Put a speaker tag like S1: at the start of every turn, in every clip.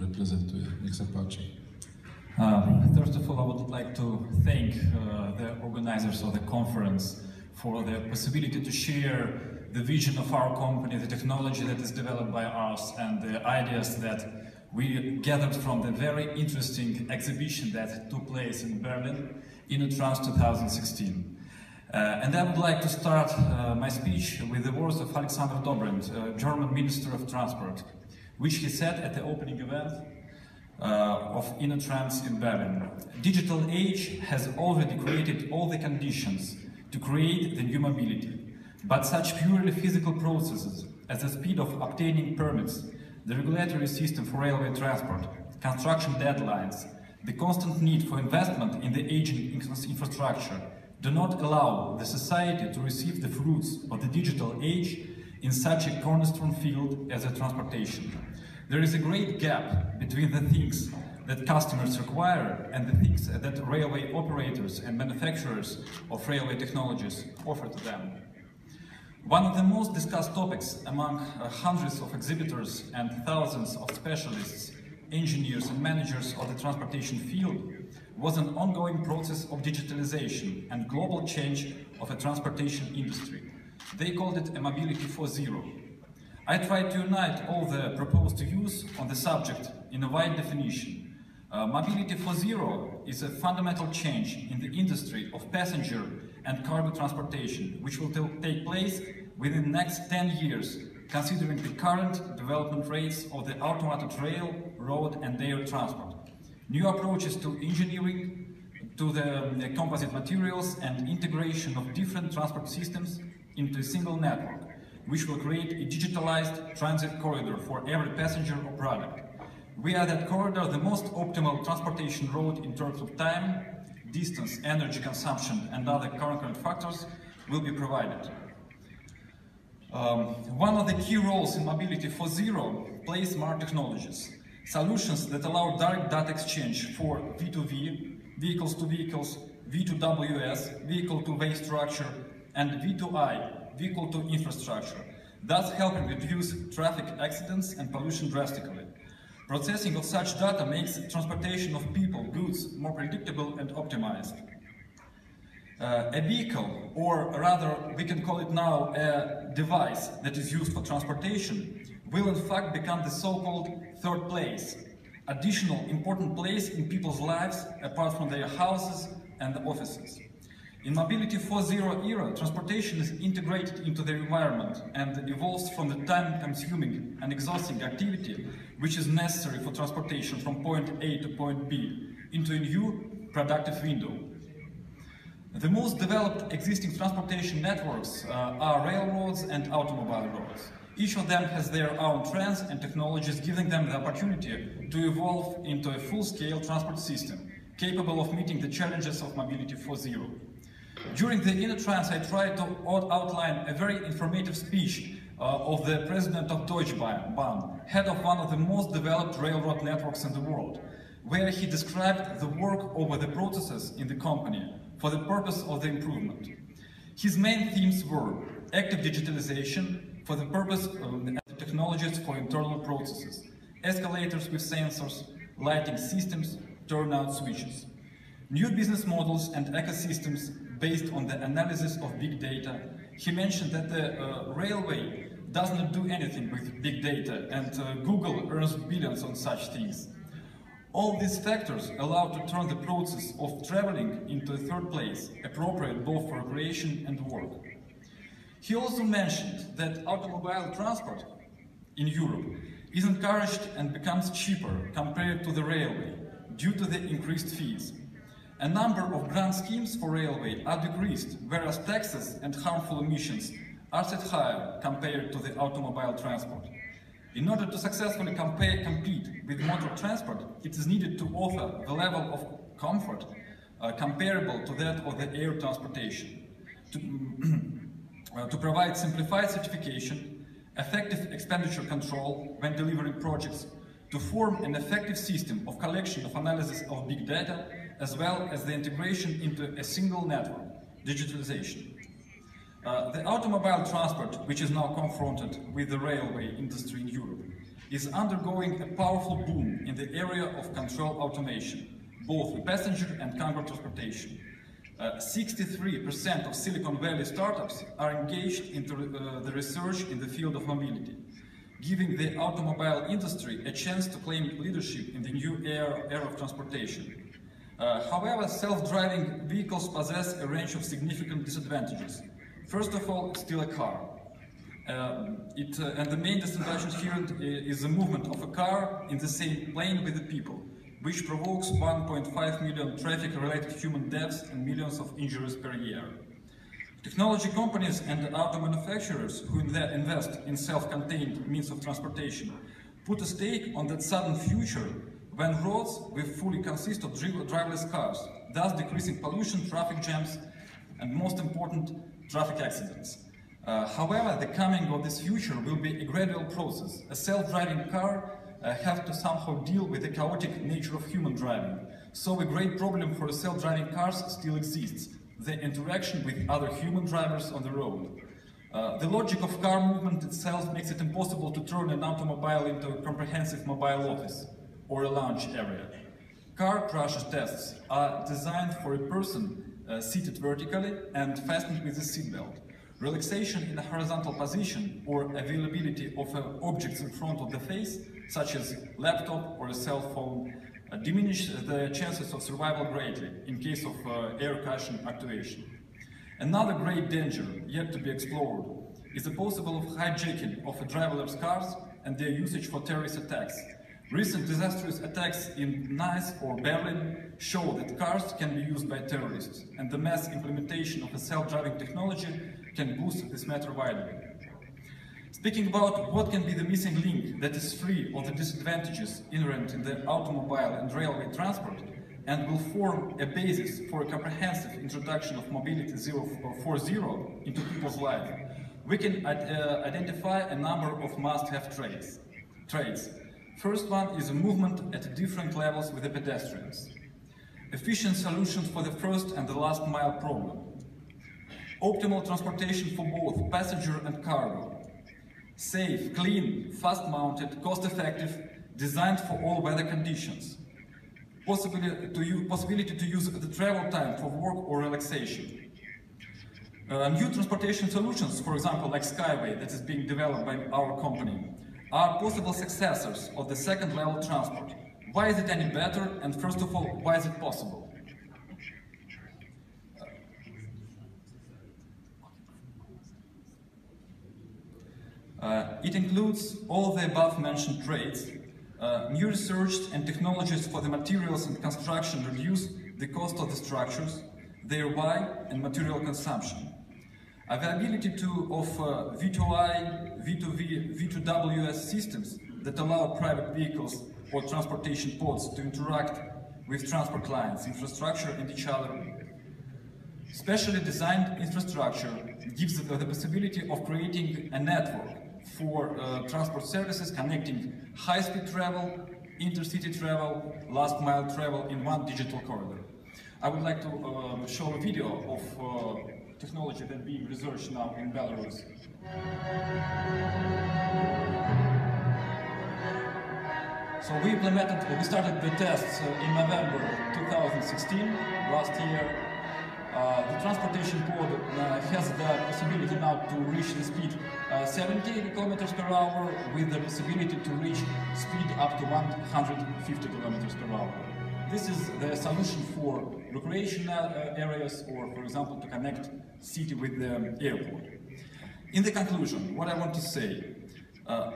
S1: Reprezentuje. Nech se páči.
S2: Uh, first of all, I would like to thank uh, the organizers of the conference for the possibility to share the vision of our company, the technology that is developed by us, and the ideas that we gathered from the very interesting exhibition that took place in Berlin InnoTrans 2016. Uh, and I would like to start uh, my speech with the words of Alexander Dobrindt, uh, German Minister of Transport, which he said at the opening event uh, of InnoTrans in Berlin. Digital age has already created all the conditions to create the new mobility, but such purely physical processes as the speed of obtaining permits, the regulatory system for railway transport, construction deadlines, the constant need for investment in the aging infrastructure, do not allow the society to receive the fruits of the digital age in such a cornerstone field as a transportation. There is a great gap between the things that customers require and the things that railway operators and manufacturers of railway technologies offer to them. One of the most discussed topics among uh, hundreds of exhibitors and thousands of specialists, engineers and managers of the transportation field was an ongoing process of digitalization and global change of a transportation industry. They called it a mobility 4.0. I tried to unite all the proposed views on the subject in a wide definition. Uh, mobility 4.0 is a fundamental change in the industry of passenger and cargo transportation, which will take place within the next 10 years, considering the current development rates of the automated rail, road and air transport new approaches to engineering, to the, the composite materials and integration of different transport systems into a single network, which will create a digitalized transit corridor for every passenger or product. Via that corridor, the most optimal transportation route in terms of time, distance, energy consumption, and other concurrent factors will be provided. Um, one of the key roles in Mobility 4.0 plays smart technologies solutions that allow direct data exchange for V2V, vehicles to vehicles, V2WS, vehicle to way structure, and V2I, vehicle to infrastructure, thus helping reduce traffic accidents and pollution drastically. Processing of such data makes transportation of people, goods more predictable and optimized. Uh, a vehicle, or rather we can call it now a device that is used for transportation, will in fact become the so-called third place, additional important place in people's lives apart from their houses and offices. In Mobility 4.0 era, transportation is integrated into the environment and evolves from the time-consuming and exhausting activity which is necessary for transportation from point A to point B into a new productive window. The most developed existing transportation networks uh, are railroads and automobile roads. Each of them has their own trends and technologies giving them the opportunity to evolve into a full-scale transport system capable of meeting the challenges of Mobility 4.0. During the InnoTrans, I tried to outline a very informative speech uh, of the president of Deutsche Bahn, head of one of the most developed railroad networks in the world, where he described the work over the processes in the company for the purpose of the improvement. His main themes were active digitalization, for the purpose of the technologies for internal processes, escalators with sensors, lighting systems, turnout switches. New business models and ecosystems based on the analysis of big data. He mentioned that the uh, railway does not do anything with big data and uh, Google earns billions on such things. All these factors allow to turn the process of traveling into a third place, appropriate both for recreation and work. He also mentioned that automobile transport in Europe is encouraged and becomes cheaper compared to the railway due to the increased fees. A number of grant schemes for railway are decreased, whereas taxes and harmful emissions are set higher compared to the automobile transport. In order to successfully compete with motor transport, it is needed to offer the level of comfort uh, comparable to that of the air transportation. To, uh, to provide simplified certification, effective expenditure control when delivering projects, to form an effective system of collection of analysis of big data, as well as the integration into a single network, digitalization. Uh, the automobile transport, which is now confronted with the railway industry in Europe, is undergoing a powerful boom in the area of control automation, both passenger and cargo transportation. 63% uh, of Silicon Valley startups are engaged in uh, the research in the field of mobility, giving the automobile industry a chance to claim leadership in the new era, era of transportation. Uh, however, self-driving vehicles possess a range of significant disadvantages, First of all, still a car. Uh, it, uh, and the main disadvantage here is the movement of a car in the same plane with the people, which provokes 1.5 million traffic-related human deaths and millions of injuries per year. Technology companies and auto manufacturers who invest in self-contained means of transportation put a stake on that sudden future when roads will fully consist of driverless cars, thus decreasing pollution, traffic jams, and most important, traffic accidents. Uh, however, the coming of this future will be a gradual process. A self-driving car uh, has to somehow deal with the chaotic nature of human driving. So a great problem for self-driving cars still exists, the interaction with other human drivers on the road. Uh, the logic of car movement itself makes it impossible to turn an automobile into a comprehensive mobile office or a lounge area. Car crash tests are designed for a person uh, seated vertically and fastened with a seatbelt. Relaxation in a horizontal position or availability of uh, objects in front of the face, such as laptop or a cell phone, uh, diminish the chances of survival greatly in case of uh, air cushion activation. Another great danger yet to be explored is the possible hijacking of driverless cars and their usage for terrorist attacks, Recent disastrous attacks in Nice or Berlin show that cars can be used by terrorists, and the mass implementation of a self-driving technology can boost this matter widely. Speaking about what can be the missing link that is free of the disadvantages inherent in the automobile and railway transport, and will form a basis for a comprehensive introduction of Mobility 4.0 into people's life, we can uh, identify a number of must-have traits. traits First one is a movement at different levels with the pedestrians. Efficient solutions for the first and the last mile problem. Optimal transportation for both passenger and cargo. Safe, clean, fast-mounted, cost-effective, designed for all weather conditions. Possibility to, use, possibility to use the travel time for work or relaxation. Uh, new transportation solutions, for example, like Skyway, that is being developed by our company, are possible successors of the second level transport. Why is it any better? And first of all, why is it possible? Uh, it includes all the above mentioned traits. Uh, new research and technologies for the materials and construction reduce the cost of the structures, their why and material consumption. Availability to, of uh, V2I, V2V, V2WS systems that allow private vehicles or transportation pods to interact with transport clients, infrastructure and each other. Specially designed infrastructure gives the, the possibility of creating a network for uh, transport services connecting high-speed travel, intercity travel, last mile travel in one digital corridor. I would like to uh, show a video of uh, technology that being researched now in Belarus. So we implemented, we started the tests uh, in November 2016, last year. Uh, the transportation pod uh, has the possibility now to reach the speed uh, 70 kilometers per hour with the possibility to reach speed up to 150 kilometers per hour. This is the solution for recreational uh, areas or, for example, to connect city with the airport. In the conclusion, what I want to say, uh,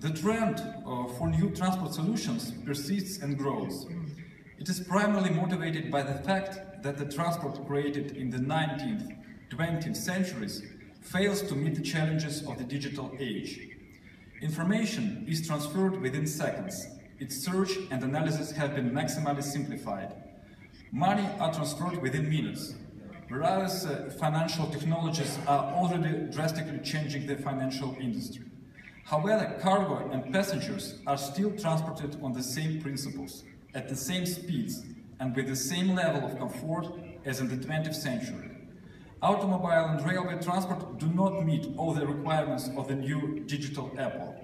S2: the trend uh, for new transport solutions persists and grows. It is primarily motivated by the fact that the transport created in the 19th, 20th centuries fails to meet the challenges of the digital age. Information is transferred within seconds, its search and analysis have been maximally simplified. Money are transferred within minutes, whereas uh, financial technologies are already drastically changing the financial industry. However, cargo and passengers are still transported on the same principles, at the same speeds, and with the same level of comfort as in the 20th century. Automobile and railway transport do not meet all the requirements of the new digital Apple.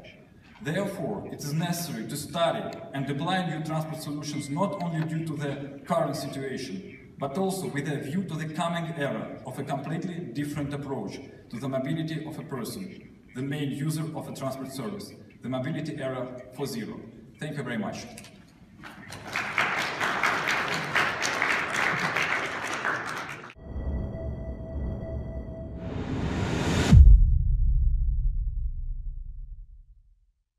S2: Therefore, it is necessary to study and apply new transport solutions not only due to the current situation, but also with a view to the coming era of a completely different approach to the mobility of a person, the main user of a transport service, the mobility era four zero. Thank you very much.